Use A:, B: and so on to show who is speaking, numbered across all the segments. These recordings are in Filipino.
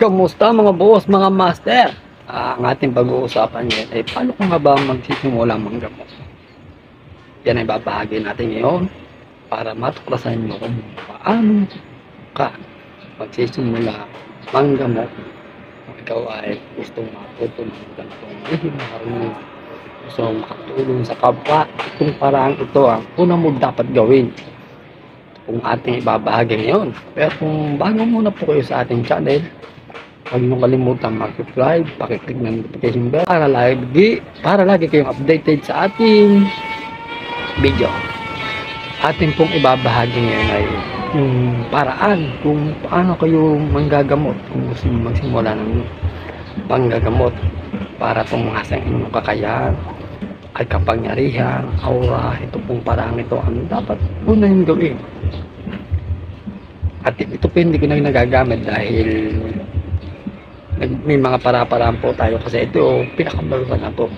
A: Kamusta mga boss, mga master? Ah, ang ating pag-uusapan ngayon ay paano ko nga ba magsisimula manggamot? Yan ay babahagi natin ngayon para matuklasan nyo kung paano ka magsisimula manggamot kung ikaw ay gustong matuto ng ganitong lihim na karunungan. Gusto makatulong sa kapwa, itong parang ito ang una mo dapat gawin kung ating ibabahagi ngayon. Pero kung bago muna po kayo sa ating channel, Huwag niyo kalimutan mag-subscribe, pakiclick ng notification bell para lagi, para lagi kayong updated sa ating video. Ating pong ibabahagi ngayon ay yung paraan kung paano kayo manggagamot kung gusto niyo magsimula ng panggagamot para tumasa ang inyong kakayahan at kapangyarihan, aura, ito pong paraan ito ang dapat una yung gawin. At ito po hindi ko na nagagamit dahil may mga para-paraan po tayo kasi ito pinakamalusan na po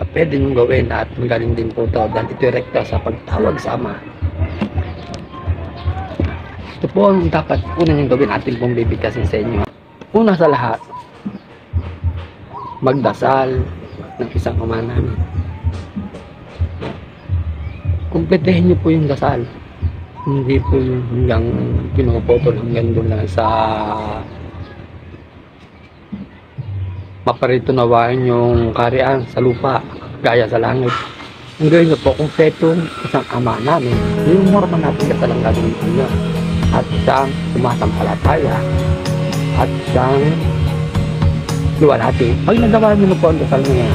A: na pwede nyo gawin at magaling din po ito dahil ito rekta sa pagtawag sa Ama. Ito po ang dapat una nyo gawin atin pong bibigkasin sa inyo. Una sa lahat, magdasal ng isang ama namin. Kumpletehin nyo po yung dasal. Hindi po yung hanggang pinuputol hanggang doon lang sa maparito nawain yung karian sa lupa gaya sa langit. Ang gawin po kung setong isang ama namin, yung morma natin ka talang gagawin niyo. At siyang sumasampalataya at siyang luwalhati. Pag nagawa niyo na po ang dasal niya,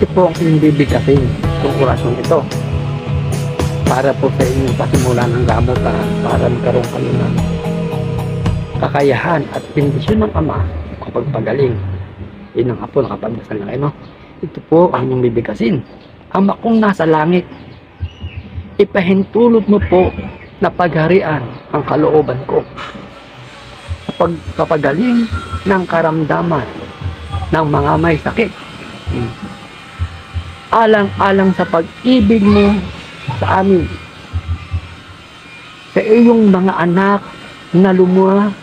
A: ito po ang inyong bibigkasin itong orasyon ito para po sa inyong pasimula ng gamutan para magkaroon kayo ng kakayahan at bendisyon ng Ama kapag pagaling. Yun ang apo nakapagdasal na kayo, no? Ito po ang inyong bibigkasin. Ama kong nasa langit, ipahintulot mo po na pagharian ang kalooban ko. Pagpapagaling ng karamdaman ng mga may sakit. Hmm. Alang-alang sa pag-ibig mo sa amin. Sa iyong mga anak na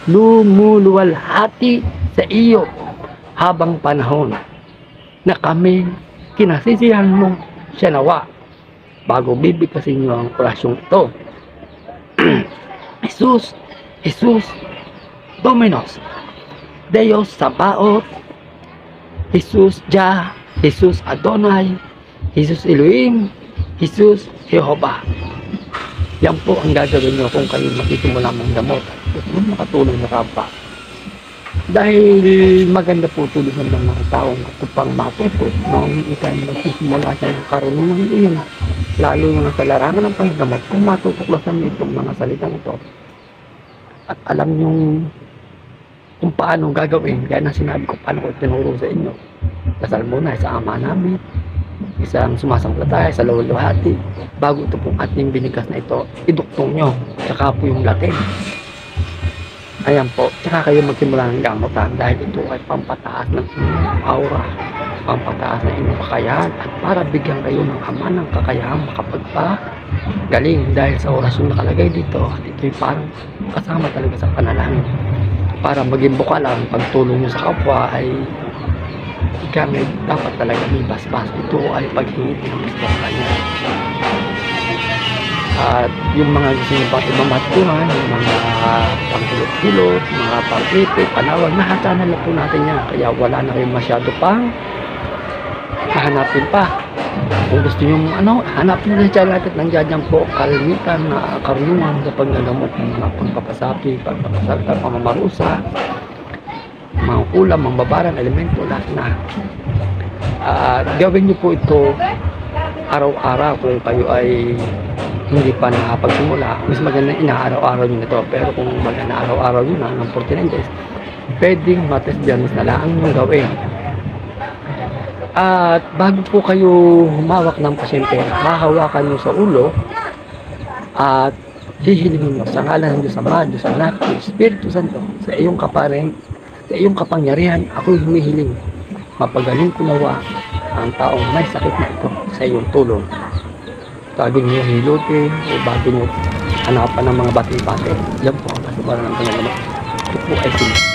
A: lumuluwalhati sa iyo habang panahon na kami kinasisihan mo siya nawa bago bibigkasin niyo ang orasyong ito. Jesus, Jesus, Dominos, Deus Sabaoth, Jesus Jah, Jesus Adonai, Jesus Elohim, Jesus Jehovah. Yan po ang gagawin nyo kung kayo makisimula ng gamot. Gusto mo makatulong na kapwa. Dahil maganda po tulungan ng mga taong kapag matuto nung ikay magsisimula sa ng karunungan iyon. Lalo na sa larangan ng panggamot kung matutuklasan itong mga salitang ito. At alam niyong kung paano gagawin. Kaya na sinabi ko paano ko tinuro sa inyo. Dasal muna sa ama namin. Isang sumasampalataya sa lawalwahati. Bago ito pong ating binigas na ito, iduktong nyo. Tsaka po yung Latin. Ayan po. Tsaka kayo magsimula ng gamutan dahil ito ay pampataas ng aura. Pampataas ng inyong kakayahan. At para bigyan kayo ng ama ng kakayahan makapagpa galing dahil sa orasyon nakalagay dito. At ito'y parang kasama talaga sa panalangin para maging bukal ang pagtulong nyo sa kapwa ay gamit dapat talaga may basbas. Ito ay paghingi ng basbas kanya. At yung mga nyo pang ibamatuhan, yung mga pangkilot-kilot, mga pang-ipit, panawag, nahata na lang po natin yan. Kaya wala na kayong masyado pang hahanapin pa. Kung gusto nyo, ano, hanapin na siya at nandiyan yan po kalimitan na karunungan sa paggagamot ng mga pagpapasapi, pagpapasalta, pamamarusa, mga ulam, mga babarang, elemento, lahat na. At gawin nyo po ito araw-araw kung kayo ay hindi pa nakapagsimula. Mas maganda inaaraw-araw nyo na ito. Pero kung maganda araw-araw nyo na ng 49 days, pwedeng matas diamis na lang yung gawin. At bago po kayo humawak ng pasyente, hahawakan nyo sa ulo at hihilingin nyo sa ngalan ng Diyos Ama, Diyos Anak, Espiritu Santo, sa iyong kaparing, sa iyong kapangyarihan, ako'y humihiling. Mapagaling ko nawa ang taong may sakit na ito sa iyong tulong. Bago nyo hilutin o bago nyo hanapan ng mga bati-bati, yan po ang kasubaran ng pangalaman. Ito po ay